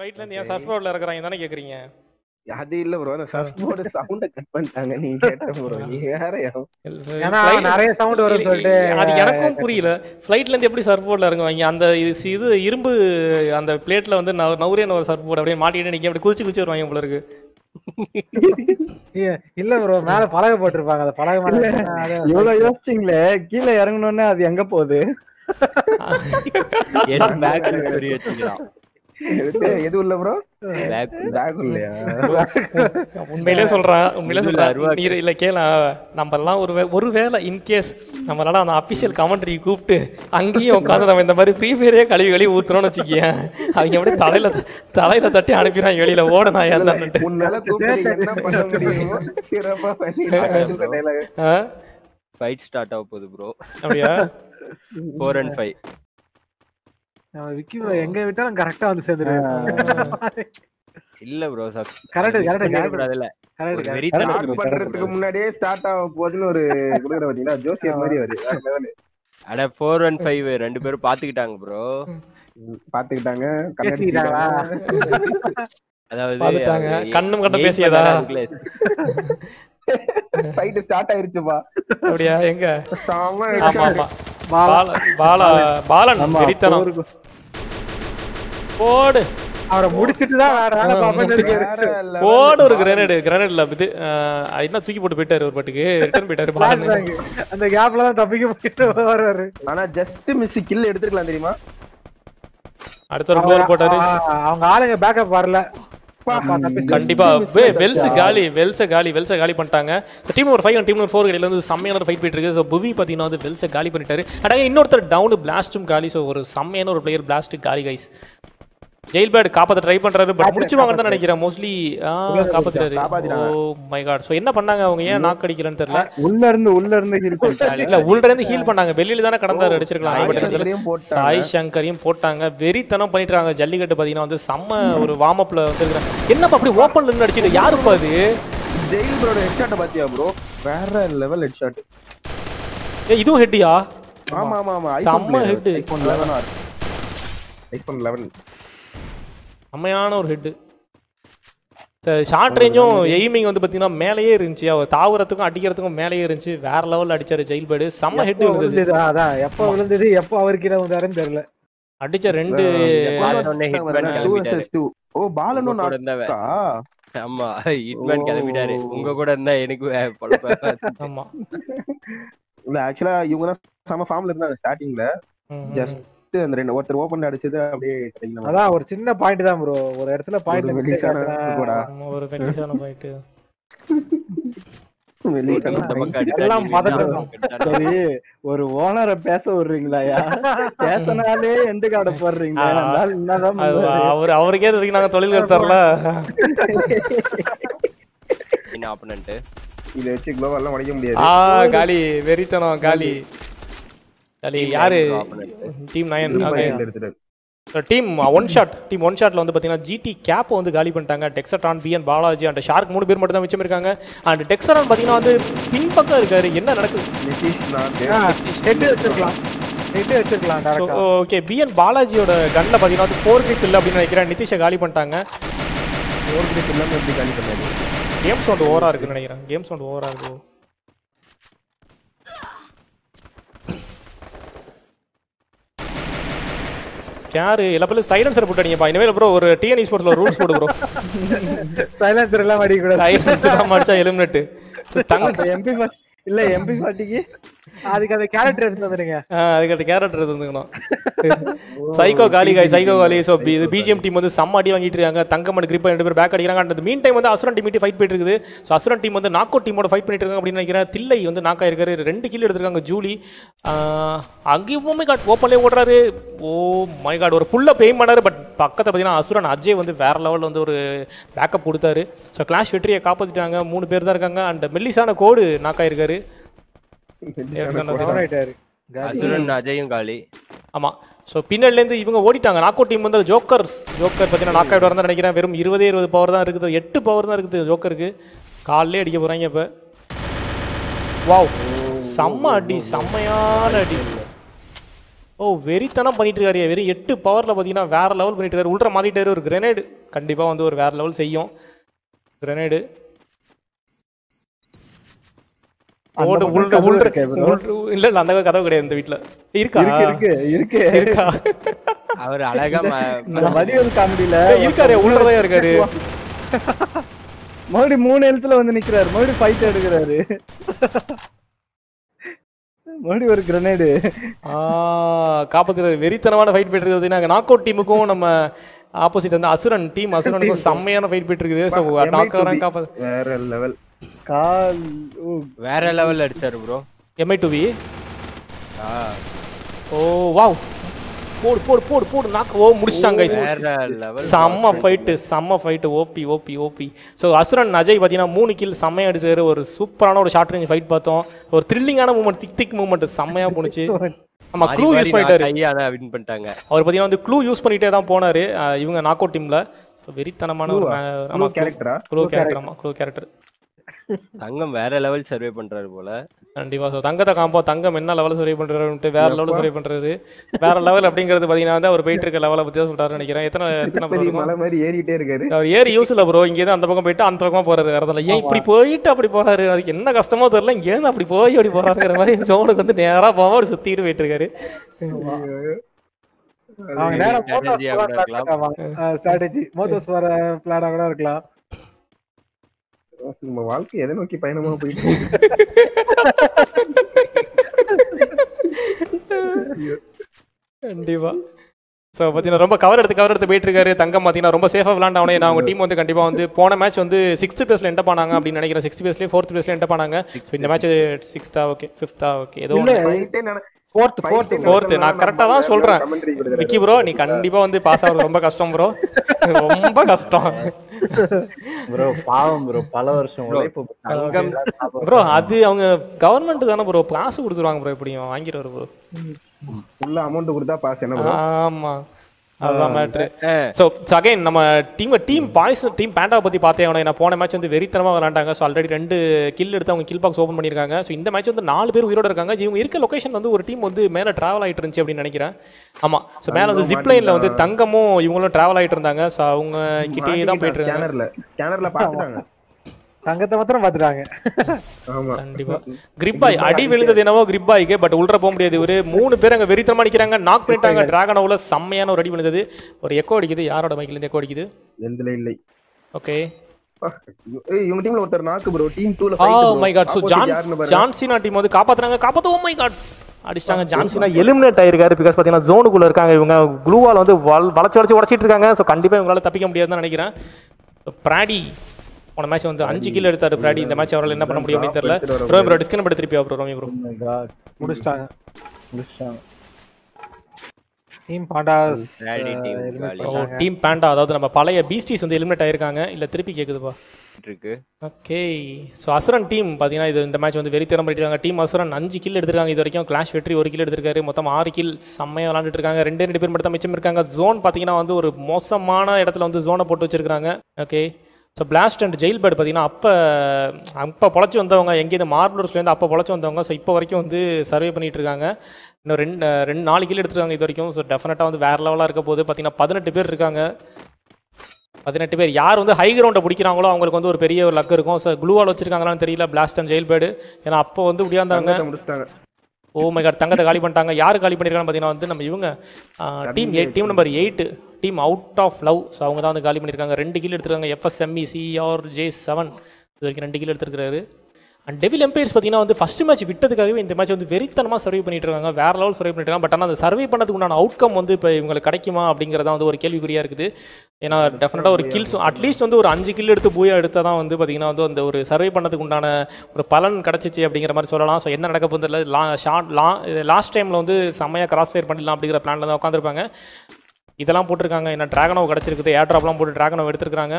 ஃப்ளைட்ல இருந்து ஏன் சர்ஃப் ரோட்ல இறக்குறாங்க தானே கேக்குறீங்க? அது இல்ல ப்ரோ அந்த சர்ஃபோர்டு சவுண்ட கட் பண்ணிட்டாங்க. நீ கேட்ட ப்ரோ நீ வேற ஏன்னா நிறைய சவுண்ட் வரும்னு சொல்லிட்டு அது எனக்கும் புரியல. ஃப்ளைட்ல இருந்து எப்படி சர்ஃப் போர்ட்ல இறங்குவாங்க? அந்த இது இரும்பு அந்த பிளேட்ல வந்து நவ- நவுரியன் ஒரு சர்ஃப் போர்டு அப்படியே மாட்டிட்டு நிக்க அப்படி குதிச்சு குதிச்சு வருவாங்க போல இருக்கு. இல்ல ப்ரோ மேல பலகை போட்டிருப்பாங்க. அந்த பலகை மேல அது- இவ்வளவு யோசிச்சீங்களே. கீழே இறங்கணும்னே அது எங்க போகுது? எது உள்ள ப்ரோ உண்மையிலே சொல்றேன் உண்மையிலே சொல்றேன் இல்ல கேள நம்ம எல்லாம் ஒரு வே- ஒரு வேளை இன்கேஸ் நம்மளால அந்த அபிஷியல் கமெண்ட்ரி கூப்பிட்டு அங்கேயும் உட்காந்து நம்ம இந்த மாதிரி ஃப்ரீ ஃபயரே கழுவி கழுவி ஊத்துறோம்னு வச்சுக்கேன் அவங்க அப்படியே தலையில தலையில தட்டி அனுப்பிடுறாங்க வெளியில ஓட நான். ஆ? ஃபைட் ஸ்டார்ட் ஆக போகுது ப்ரோ அப்படியா? ஃபோர் அண்ட் ஃபைவ் நம்ம விக்கி ப்ரோ எங்க விட்டாலும் கரெக்டா வந்து சேர்ந்துரு இல்ல ப்ரோ Correct, correct, correct. அதுல கரெக்ட் Start பண்றதுக்கு முன்னாடியே ஸ்டார்ட் ஆக போகுதுன்னு ஒரு கொடுக்குற பாத்தீங்களா? ஜோசியர் மாதிரி வருது. அட ஃபோர் அண்ட் ஃபைவ் ரெண்டு பேரும் பாத்துக்கிட்டாங்க ப்ரோ பாத்துக்கிட்டாங்க. பேசிக்கிட்டாங்களா? அதாவது கண்ணும் eight பேசியதா? Fight start ஆயிருச்சுப்பா. அப்படியா? எங்க? செம ஆமா ஆமா. பாலா. பால பாலா பாலன் வெறித்தனம். போடு. அவரை முடிச்சிட்டு தான் வேற வேலை level. போடு ஒரு கிரனேடு கிரனேட்ல இது அஹ், என்ன தூக்கி போட்டு போயிட்டாரு ஒரு பாட்டுக்கு. ரிட்டர்ன் போயிட்டாரு. அந்த கேப்ல தான் தப்பிக்க போயிட்டு வருவாரு ஆனா ஜஸ்ட் மிஸ் கில் எடுத்துக்கலாம் தெரியுமா? அடுத்த ஒரு கோல் போட்டாரு. அவங்க ஆளுங்க பேக்கப் வரல. கண்டிப்பா. வெல்ஸ் காலி வெல்ஸ காலி வெல்ஸ காலி பண்ணிட்டாங்க. டீம் ஒரு ஃபைவ் டீம் ஒரு ஃபோர் இடையில வந்து செம்மையான ஃபைட் போயிட்டு இருக்கு ஸோ புவி பார்த்தீங்கன்னா வந்து வெல்ஸை காலி பண்ணிட்டாரு. அடாங்க இன்னொருத்தர் டவுன் பிளாஸ்டும் காலி. ஸோ ஒரு செம்மையான ஒரு பிளேயர் பிளாஸ்ட் காலி கைஸ் ஜெயில் பேட் காப்பாத்த ட்ரை பண்றாரு பட் முடிச்சுவாங்கன்னு தான் நினைக்கிறேன். மோஸ்ட்லி காப்பாத்திட்டாங்க. ஓ மை காட் ஸோ என்ன பண்ணாங்க அவங்க? ஏன் நாக் அடிக்கலன்னு தெரியல. உள்ள இருந்து உள்ள இருந்து ஹீல் பண்ணிட்டாங்க. இல்ல உள்ள இருந்து ஹீல் பண்ணாங்க. வெளியில தானே கடந்தாரு அடிச்சிருக்கலாம். இடத்துல. போட்டாங்க. சாய் சங்கரையும் போட்டாங்க. வெறித்தனம் பண்ணிட்டு இருக்காங்க ஜல்லிக்கட்டு பாத்தீங்கன்னா வந்து செம்ம ஒரு வார்ம் அப்ல வந்துருக்காங்க என்னப்பா அப்படி ஓப்பன்ல இருந்து அடிச்சிட்டு? யாருப்பா அது? ஜெயில் ப்ரோட ஹெட்ஷாட் பாத்தியா ப்ரோ வேற லெவல் ஹெட்ஷாட் ஏய், இதுவும் ஹெட்டியா ஆமா ஆமா ஆமா. செம்ம head. IPhone 11 R. ஐபோன் 11 செம்மையான ஒரு ஹெட் ஷார்ட் ரேஞ்சும் எய்மிங் வந்து பாத்தீங்கன்னா மேலேயே இருந்துச்சு. அவர் தாவரத்துக்கும் அடிக்கிறதுக்கும் மேலேயே இருந்துச்சு. வேற லெவல்ல அடிச்சாரு ஜெயில் பேடு செம்ம ஹெட் விழுந்தது. அதான். எப்போ விழுந்தது? எப்போ அவர் கீழே வந்தாருன்னு தெரியல. அடிச்ச ரெண்டு ஓ. நாக்கா ஆமா ஹிட்மேன். கிளம்பிட்டாரு. உங்க கூட இருந்தா எனக்கு ஆமா. இல்ல ஆக்சுவலா இவங்க செம ஃபார்ம்ல இருந்தாங்க ஸ்டார்டிங்ல ம், Just அந்த ரெண்டு ஒருத்தர் ஓபன்ல அடிச்சது அப்படியே அதான் ஒரு சின்ன பாயிண்ட் தான் ப்ரோ ஒரு இடத்துல பாயிண்ட் கூட ஒரு பெனிஷான சரி ஒரு ஓனரை பேச விடுறீங்களாயா பேசினாலே எந்த கார்டை போடுறீங்க? ஆ. அதனால என்னதான் அது பண்ணுவாரு? அவர் அவருக்கே தெரியும் நாங்க தொழில் கருத்தரல என்ன ஆப்பனன்ட் இத வச்சு குளோவல் எல்லாம் உடைக்க முடியாது. ஆ காலி. வெறித்தனம் காலி. காலி யாரு team nine team one shot team one ஷாட்ல வந்து பார்த்தீங்கன்னா ஜிடி கேப்பை வந்து காலி பண்ணிட்டாங்க. டெக்ஸட்ரான் பிஎன் பாலாஜி அண்ட் ஷார்க் மூணு பேர் மட்டும் தான் மிச்சம் இருக்காங்க அண்ட் டெக்ஸட்ரான் பார்த்தீங்கன்னா வந்து பின்பக்கம் இருக்காரு. என்ன நடக்குது? ஓகே பிஎன் பாலாஜியோட கன்ல பார்த்தீங்கன்னா வந்து ஃபோர் கிரிப் இல்லை அப்படின்னு நினைக்கிறேன். நிதிஷை காலி பண்ணிட்டாங்க. ஒரு கிட்ட இல்லாம எப்படி காலி பண்ணாரு கேம் சவுண்ட் ஓவரா இருக்குன்னு நினைக்கிறேன். கேம் சவுண்ட் ஓவரா இருக்கு. யாரு? எல்லா பேரும் சைலன்சர் போட்டாடிங்கப்பா இனிமேல் ப்ரோ ஒரு டிஎன்இ ஸ்போர்ட்ஸ்ல ரூல்ஸ் போடு ப்ரோ சைலன்சர் எல்லாம் அடிக்க கூடாது சைலன்ஸ் இல்லாம அடிச்சா எலிமினேட் தங்க எம்பி இல்ல எம்பி பாட்டிக்கு அதுக்கு அந்த கேரக்டர் எடுத்து வந்துருங்க அதுக்கு அந்த கேரக்டர் இருந்துக்கணும் சைக்கோ காலி காய் சைக்கோ காலி ஸோ இது பிஜிஎம் டீம் வந்து செம்ம அடி வாங்கிட்டு இருக்காங்க. தங்கமன் கிரிப்பா ரெண்டு பேர் பேக் அடிக்கிறாங்க. அந்த மீன் டைம் வந்து அசுரன் டீம் ஃபைட் போயிட்டு இருக்குது. ஸோ அசுரன் டீம் வந்து நாக்கோ டீமோட ஃபைட் பண்ணிட்டு இருக்காங்க அப்படின்னு நினைக்கிறேன். தில்லை வந்து நாக்கா இருக்காரு ரெண்டு கீழ் எடுத்திருக்காங்க ஜூலி. அங்கேயுமே காட் ஓப்பன்லேயே ஓடுறாரு. ஓ மை காட் ஒரு புல்ல பெயின் பண்ணாரு. பட் பக்கத்தை பார்த்தீங்கன்னா அசுரன் அஜய் வந்து வேற லெவலில் வந்து ஒரு பேக்கப் கொடுத்தாரு. ஸோ கிளாஷ் வெற்றியை காப்பாற்றிட்டாங்க மூணு பேர் தான் இருக்காங்க. அண்ட் மெல்லிசான கோடு நாக்கா இருக்காரு அசுரன் அஜயும் காலி ஆமாம் ஸோ பின்னாடிலேருந்து இவங்க ஓடிட்டாங்க. நாக்கோ டீம் வந்து ஜோக்கர்ஸ் ஜோக்கர் பார்த்தீங்கன்னா நாக் அவுட் வரதான் நினைக்கிறேன். வெறும் இருபதே இருபது பவர் தான் இருக்குது. எட்டு பவர் தான் இருக்குது ஜோக்கருக்கு காலிலே அடிக்க போகிறாங்க இப்போ. வாவ் செம்ம அடி. செம்மையான அடி. ஓ வெறித்தனம் பண்ணிட்டு இருக்காரு. வெறும் எட்டு பவரில் பார்த்தீங்கன்னா வேற லெவல் பண்ணிட்டு இருக்காரு. உள்ற மாறிட்டாரு ஒரு கிரனேடு கண்டிப்பாக வந்து ஒரு வேற லெவல் செய்யும். கிரனேடு அந்த ஓடு உள்ள உள்ள இல்ல இல்ல அந்த கதவு கிடையாது இந்த வீட்ல. இருக்கா? இருக்கு இருக்கு இருக்கு. இருக்கா? அவர் அழகா ம- அந்த வடிவேல் காமெடியில இருக்காரு உள்ளதான் இருக்காரு. மறுபடியும் மூணு எழுத்துல வந்து நிக்கிறாரு மறுபடியும் ஃபைட் எடுக்கிறாரு. மறுபடியும் ஒரு கிரனேடு ஆ காப்பாத்துறது வெறித்தனமான ஃபைட் போயிட்டு இருக்குது. நாக் அவுட் டீமுக்கும் நம்ம ஆப்போசிட் வந்து அசுரன் டீம் அசுரனுக்கும் செம்மையான ஃபைட் போயிட்டு இருக்குது. ஸோ நாக் அவுட் காப்பா வேற லெவல் கால் ஓ, வேற லெவல்ல அடிச்சாரு ப்ரோ எம்ஐ டு வி ஓ வாவ். போடு போடு போடு போடு. நாக் ஓ லெவல் செம்ம ஃபைட்டு செம்ம fight OP OP OP so Asuran Ajay பார்த்தீங்கன்னா மூணு கில் செம்மையாக அடிச்சாரு. ஒரு சூப்பரான ஒரு ஷார்ட் ரேஞ்ச் ஃபைட் பார்த்தோம். ஒரு த்ரில்லிங்கான மூமெண்ட் திக் திக் மூமெண்ட் செம்மையாக போணுச்சு. ஆமா க்ளூ யூஸ் பண்ணிட்டாரு. வின் பண்ணிட்டாங்க. அவர் பார்த்தீங்கன்னா வந்து க்ளூ யூஸ் பண்ணிட்டே தான் போனாரு. இவங்க நாக் அவுட் டீம்ல ஸோ வெறித்தனமான ஒரு ஆமா கேரக்டரா க்ளூ கேரக்டர் ஆமா க்ளூ கேரக்டர் தங்கம் வேற லெவல் சர்வே பண்றாரு போல. கண்டிப்பா ஸோ தங்கத்தை காம்போ தங்கம் என்ன லெவலில் சர்வே பண்றாருன்ட்டு வேற லெவலில் சர்வே பண்றாரு. வேற லெவல் அப்படிங்கிறது பார்த்தீங்கன்னா வந்து அவர் போயிட்டு இருக்க லெவலை பத்தி தான் சொல்றாரு நினைக்கிறேன். எத்தனை எத்தனை? மலை மாதிரி ஏறிட்டே இருக்காரு. அவர் ஏறி யூஸ்ல ப்ரோ இங்கேருந்து அந்த பக்கம் போயிட்டு அந்த பக்கமா போறாரு. இல்ல. ஏன் இப்படி போயிட்டு அப்படி போறாரு? அதுக்கு என்ன கஷ்டமோ தெரியல. இங்கேருந்து அப்படி போய் அப்படி போறாருங்கிற மாதிரி ஜோனுக்கு வந்து நேரா போகாம அப்படி சுத்திட்டு போயிட்டு இருக்காரு. அவங்க நேரம் மோட்டோஸ் வர பிளானா கூட இருக்கலாம். நம்ம வாழ்க்கை எதை நோக்கி பயணமா போயிட்டு? கண்டிப்பா. ஸோ பார்த்தீங்கன்னா ரொம்ப கவர் எடுத்து கவர் எடுத்து போயிட்டு இருக்காரு தங்கம் பார்த்தீங்கன்னா ரொம்ப சேஃபாக விளாண்டவனே நான் அவங்க டீம் வந்து கண்டிப்பாக வந்து போன மேட்ச் வந்து சிக்ஸ்த் பிளேஸ்ல என்ட பண்ணாங்க அப்படின்னு நினைக்கிறேன். சிக்ஸ்த் பிளேஸ்லேயே ஃபோர்த் பிளேஸ்ல என்ட பண்ணாங்க ஸோ இந்த மேட்ச் சிக்ஸ்த்தா ஓகே ஃபிஃப்த்தா ஓகே ஏதோ ஃபோர்த் ஃபோர்த் நடத்தலாம் நான் ஆ தான் கொடுக்குறாரு. விக்கி ப்ரோ நீ கண்டிப்பா வந்து பாஸ் ஆகுறது ரொம்ப கஷ்டம் ப்ரோ ரொம்ப கஷ்டம். ப்ரோ பாவம் ப்ரோ பல வருஷம் ப்ரோ அது அவங்க கவர்மெண்ட் தானே ப்ரோ காசு கொடுத்துருவாங்க ப்ரோ எப்படியும் வாங்கிடுவாரு ப்ரோ ஆ amount கொடுத்தா பாஸ் என்ன bro? ஆமா. அதுதான் மேட்ரு ஸோ அகைன் நம்ம டீம் டீம் பாய்ஸ் டீம் பேண்டாவை பற்றி பார்த்தே அவனை நான் போன மேட்ச் வந்து வெறித்தனமாக விளாண்டாங்க ஸோ ஆல்ரெடி ரெண்டு கில் எடுத்து அவங்க கில் பாக்ஸ் ஓப்பன் பண்ணியிருக்காங்க. ஸோ இந்த மேட்ச் வந்து நாலு பேர் உயிரோட இருக்காங்க. இவங்க இருக்க லொகேஷன் வந்து ஒரு டீம் வந்து மேலே ட்ராவல் ஆகிட்டு இருந்துச்சு அப்படின்னு நினைக்கிறேன். ஆமாம் ஸோ மேலே வந்து ஜிப் லைனில் வந்து தங்கமும் இவங்களும் ட்ராவல் ஆகிட்டு இருந்தாங்க. ஸோ அவங்க கிட்டே தான் போயிட்டு இருக்காங்க. ஸ்கேனர்ல ஸ்கேனர்ல பாத்துட்டாங்க தங்கத்தை மாத்திரம் பாத்துட்டாங்க ஆமா. கண்டிப்பா. கிரிப்பாய் அடி விழுந்தது என்னவோ கிரிப்பாய்க்கு பட் உள்ள போக முடியாது இவரு. மூணு பேர் அங்க வெறித்தனமா நிக்கிறாங்க. நாக் பண்ணிட்டாங்க. டிராகனோவில் செம்மையான ஒரு அடி விழுந்தது. ஒரு எக்கோ அடிக்குது. யாரோட மைக்கில் இருந்து எக்கோ அடிக்குது? எந்தல இல்லை. ஓகே இவங்க டீம்ல ஒருத்தர் நாக்கு ப்ரோ டீம் 2ல oh fight my god so ஜான்ஸ் ஜான்சினா டீம் வந்து காப்பாத்துறாங்க. காப்பாத்து ஓ மை காட் அடிச்சிட்டாங்க. ஜான்சினா எலிமினேட் ஆயிருக்காரு பிகாஸ் பார்த்தீங்கன்னா ஜோனுக்குள்ள இருக்காங்க இவங்க. க்ளூவால் வந்து வள- வளைச்சு வளைச்சு உடச்சிட்டு இருக்காங்க. ஸோ கண்டிப்பாக இவங்களால தப்பிக்க முடியாதுன்னு நினைக்கிறேன். So, பிராடி போன மேட்ச் வந்து அஞ்சு கில் எடுத்தாரு பிராடி. இந்த மேட்ச் அவரால் என்ன பண்ண முடியும் அப்படின்னு தெரியல ரோமி ப்ரோ டிஸ்கன் பட்டு திருப்பி ப்ரோ ரோமி ப்ரோ முடிச்சிட்டாங்க. முடிச்சிட்டாங்க. Team pandas. ஓ டீம் பேண்டா அதாவது நம்ம பழைய பீஸ்டிஸ் வந்து எலிமினேட் ஆயிருக்காங்க. இல்ல திருப்பி கேக்குதுப்பா. இருக்கு. ஓகே ஸோ அசுரன் டீம் பார்த்தீங்கன்னா இது இந்த மேட்ச் வந்து வெறி திறமை பண்ணிருக்காங்க டீம் அசுரன் அஞ்சு கில் எடுத்திருக்காங்க இது வரைக்கும். கிளாஷ் வெற்றி ஒரு கில் எடுத்திருக்காரு. மொத்தம் ஆறு கில் செம்மையாக விளாண்டுட்டு இருக்காங்க. ரெண்டே ரெண்டு பேர் மட்டும் தான் மிச்சம் இருக்காங்க. ஜோன் பார்த்தீங்கன்னா வந்து ஒரு மோசமான இடத்துல வந்து ஜோனை போட்டு வச்சிருக்காங்க okay so blast and jail bird பார்த்தீங்கன்னா அப்போ அப்போ பொழைச்சி வந்தவங்க எங்கேயிருந்து மார்பலூர்ஸ்லேருந்து அப்போ பொழைச்சி வந்தவங்க ஸோ இப்போ வரைக்கும் வந்து சர்வே பண்ணிட்டு இருக்காங்க. இன்னும் ரெண்டு ரெண்டு நாலு கில் எடுத்துருக்காங்க இது வரைக்கும். ஸோ டெஃபினட்டாக வந்து வேறு லெவலாக இருக்க போது பார்த்தீங்கன்னா பதினெட்டு பேர் இருக்காங்க. பதினெட்டு பேர் யார் வந்து ஹை கிரவுண்டை பிடிக்கிறாங்களோ அவங்களுக்கு வந்து ஒரு பெரிய ஒரு லக் இருக்கும். ஸோ க்ளூவால் வச்சிருக்காங்களான்னு தெரியல பிளாஸ்ட் அண்ட் ஜெயில் பேர்டு ஏன்னா அப்போ வந்து முடியாந்தாங்க முடிச்சிட்டாங்க. ஓ மை காட் தங்கத்தை காலி பண்ணிட்டாங்க. யார் காலி பண்ணியிருக்காங்கன்னு பார்த்தீங்கன்னா வந்து நம்ம இவங்க team eight team number eight team out of love so அவங்க தான் வந்து காலி பண்ணியிருக்காங்க. ரெண்டு கில் எடுத்துருக்காங்க. எஃப்எஸ்எம்இ சிஆர் ஜே செவன் இது வரைக்கும் ரெண்டு கில் எடுத்துருக்காரு அண்ட் டெவில் எம்பையர்ஸ் பார்த்தீங்கன்னா வந்து ஃபஸ்ட் மேட்ச் விட்டதுக்காகவே இந்த மேட்ச் வந்து வெறித்தனமாக சர்வே பண்ணிட்டு இருக்காங்க. வேற லெவல் சர்வே பண்ணிட்டு இருக்காங்க. பட் ஆனால் அந்த சர்வே பண்ணதுக்கு உண்டான அவுட்கம் வந்து இப்போ இவங்களுக்கு கிடைக்குமா அப்படிங்கிறதா வந்து ஒரு கேள்விக்குறியாக இருக்குது. ஏன்னா டெஃபினட்டாக ஒரு கில்ஸ் அட்லீஸ்ட் வந்து ஒரு அஞ்சு கில் எடுத்து பூயா எடுத்தால் தான் வந்து பார்த்தீங்கன்னா வந்து அந்த ஒரு சர்வே பண்ணதுக்கு உண்டான ஒரு பலன் கிடச்சிச்சு அப்படிங்கிற மாதிரி சொல்லலாம். ஸோ என்ன நடக்க போகுது லா ஷார்ட் லா லாஸ்ட் டைமில் வந்து செம்மையாக கிராஸ் ஃபயர் பண்ணிடலாம் அப்படிங்கிற பிளானில் தான் உட்காந்துருப்பாங்க இதெல்லாம் போட்டிருக்காங்க. என்ன ட்ராகனோ கிடச்சிருக்குது. ஏர் ட்ராப்லாம் போட்டு ட்ராகனோ எடுத்திருக்காங்க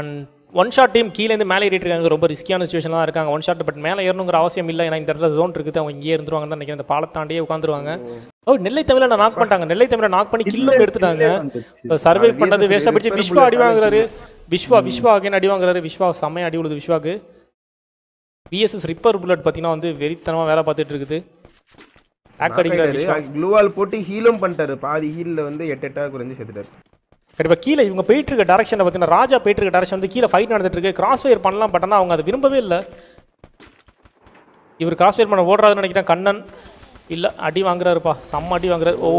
அண்ட் ஒன் ஷாட் டீம் கீழேருந்து மேலே ஏறிட்டு இருக்காங்க ரொம்ப ரிஸ்கியான சுச்சுவேஷன்லாம் இருக்காங்க. ஒன் ஷாட் பட் மேலே ஏறணுங்கிற அவசியம் இல்லை. ஏன்னா இந்த இடத்துல ஜோன் இருக்குது. அவங்க இங்கேயே இருந்துருவாங்கன்னு நினைக்கிறேன். இந்த பாலத்தாண்டியே உட்காந்துருவாங்க ஓ. நெல்லை தமிழை நான் நாக் பண்ணிட்டாங்க? நெல்லை தமிழை நாக் பண்ணி கில்லும் எடுத்துட்டாங்க. சர்வே பண்ணது வேஸ்ட்டாக பிடிச்சி விஸ்வா அடி வாங்குறாரு. விஸ்வா விஸ்வா அகைன் அடி வாங்குறாரு. விஸ்வா செம்மையா அடி விழுது விஸ்வாக்கு. பிஎஸ்எஸ் ரிப்பர் புல்லட் பார்த்தீங்கன்னா வந்து வெறித்தனமாக வேலை பார்த்துட்டு இருக்குது. ஹேக் அடிக்கிறார் க்ளூவால் போட்டு ஹீலும் பண்ணிட்டாரு. பாதி ஹீல்ல வந்து எட்டு எட்டா குறைஞ்சு செத்துட்டாரு. கண்டிப்பா கீழே இவங்க போயிட்டு இருக்க டேரக்ஷனை பார்த்தீங்கன்னா ராஜா போயிட்டு இருக்க டேரக்ஷன் வந்து கீழே ஃபைட் நடந்துட்டு இருக்கு. கிராஸ் ஃபயர் பண்ணலாம் பட் ஆனால் அவங்க அதை விரும்பவே இல்லை. இவர் கிராஸ் ஃபயர் பண்ண ஓடுறாருன்னு நினைக்கிறேன். கண்ணன் இல்ல அடி வாங்குறாருப்பா. செம்ம அடி வாங்குறாரு. ஓ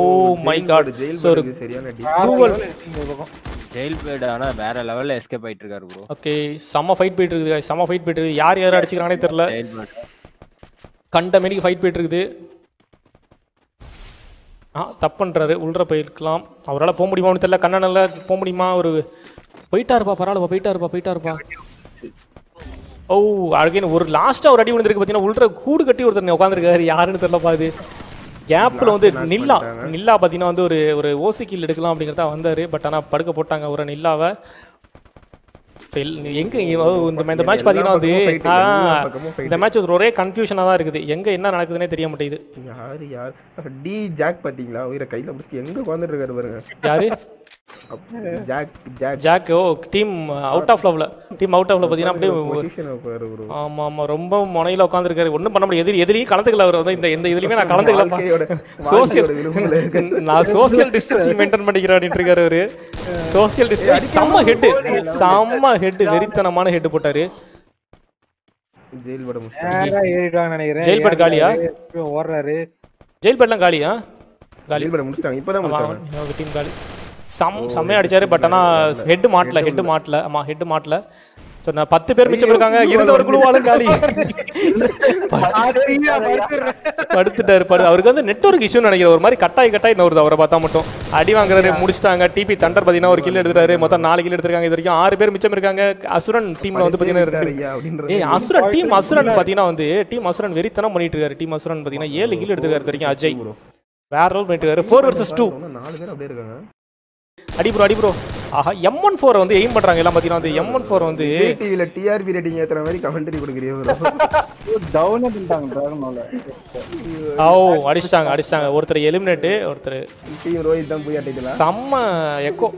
மை காட் ஜெயில் ஒரு சரியான அடி. Google. இந்த பக்கம். ஜெயில் பேட் ஆனா வேற லெவல்ல எஸ்கேப் ஆயிட்டு இருக்காரு ப்ரோ ஓகே செம்ம ஃபைட் போயிட்டு இருக்குது. செம்ம ஃபைட் போயிட்டு இருக்குது. யார் யார் அடிச்சுக்கிறானே தெரியல. கண்ட மேனிக்கு ஃபைட் போயிட்டு இருக்குது. ஆ தப்பு பண்ணுறாரு உள்ள போயிருக்கலாம். அவரால் போக முடியுமான்னு தெரியல. கண்ணனால போக முடியுமா? ஒரு போயிட்டாருப்பா பரவாயில்லப்பா போயிட்டாருப்பா போயிட்டாருப்பா. ஓ அழகேன் ஒரு லாஸ்ட்டாக ஒரு அடி விழுந்திருக்கு பார்த்தீங்கன்னா உள்ள கூடு கட்டி ஒருத்தர் உட்காந்துருக்காரு யாருன்னு தெரியலப்பா அது. கேப்பில் வந்து நில்லா நில்லா பார்த்தீங்கன்னா வந்து ஒரு ஒரு ஓசி கில் எடுக்கலாம் அப்படிங்கிறதா வந்தார். பட் ஆனால் படுக்க போட்டாங்க. ஒரு நில்லாவை எங்க இந்த மேட்ச் பார்த்தீங்கன்னா வந்து. இந்த மேட்ச் ஒரே கன்ஃபியூஷனாக தான் இருக்குது. எங்க என்ன நடக்குதுன்னே தெரிய மாட்டேங்குது. யாரு யார்? டி ஜாக் பாத்தீங்களா உயிரை கையில பிடிச்சி எங்க உட்காந்துட்டு இருக்காரு பாருங்க. யாரு? Jack Jack Jack oh team out of லவ்ல டீம் அவுட் ஆஃப்ல பார்த்தீங்கன்னா அப்படியே பொசிஷன் உட்காரு bro. ஆமா ஆமா. ரொம்ப முனையில உட்காந்துருக்காரு ஒன்றும் பண்ண முடியாது. எதிரி எதிரியும் கலந்துக்கல அவர். வந்து இந்த எந்த இதுலயுமே நான் வாழ்க்கையோட- சோசியல். நான் சோசியல் டிஸ்டன்சிங் மெயின்டைன் பண்ணிக்கிறேன் அப்படின்ட்டு இருக்காரு அவரு. சோசியல் டிஸ்டன்ஸ் செம்ம ஹெட் செம்ம ஹெட் வெறித்தனமான ஹெட் போட்டாரு. ஜெயில் ஏறிடுவாங்கன்னு நினைக்கிறேன். ஜெயில் பட் காலியா? ஓடுறாரு. ஜெயில் பேட்லாம் காலியா? காலி. முடிச்சிட்டாங்க. இப்பதான் முடிச்சாங்க. டீம் காலி. சம் செம்மையா அடிச்சாரு பட் ஆனா ஹெட் மாட்டல ஹெட் மாட்டல ஆமா ஹெட் மாட்டல. நான் பத்து பேர் மிச்சம் இருக்காங்க இருந்த ஒரு குழுவாலும் காலி. படுத்துட்டாரு படு அவருக்கு வந்து நெட்வொர்க் இஷ்யூ நினைக்கிறேன். ஒரு மாதிரி கட்டாய் கட்டாய் வருது அவரை பார்த்தா மட்டும். அடி வாங்குறாரு முடிச்சிட்டாங்க. டிபி தண்டர் பார்த்தீங்கன்னா ஒரு கில் எடுத்துறாரு மொத்தம் நாலு கில் எடுத்திருக்காங்க இது வரைக்கும். ஆறு பேர் மிச்சம் இருக்காங்க. அசுரன் டீம்ல வந்து பார்த்தீங்கன்னா ஏய் அசுரன் டீம் அசுரன் பார்த்தீங்கன்னா வந்து டீம் அசுரன் வெறித்தனம் பண்ணிட்டு இருக்காரு. டீம் அசுரன் பார்த்தீங்கன்னா ஏழு கில் எடுத்துருக்காரு இது வரைக்கும் அஜய். வேற ரோல் பண்ணிட்டு இருக்காரு. ஃபோர் வர்சஸ் டூ நாலு பேர் அப்படியே இருக்காங்க. அடி ப்ரோ அடி ப்ரோ ஆஹா எம் ஒன் ஃபோர் வந்து எய்ம் பண்றாங்க எல்லாம் பார்த்தீங்கன்னா வந்து எம் ஒன் ஃபோர் வந்து டிவில டிஆர்பி ரேட்டிங் ஏத்துற மாதிரி கமெண்ட்ரி கொடுக்குறீங்க bro. டவுன் பண்ணிட்டாங்க டிராகனோல ஓ அடிச்சிட்டாங்க அடிச்சிட்டாங்க. ஒருத்தர் எலிமினேட்டு ஒருத்தர் டீம் ரோஹித் தான் போய் அட்டைக்கலாம் செம்ம எக்கோ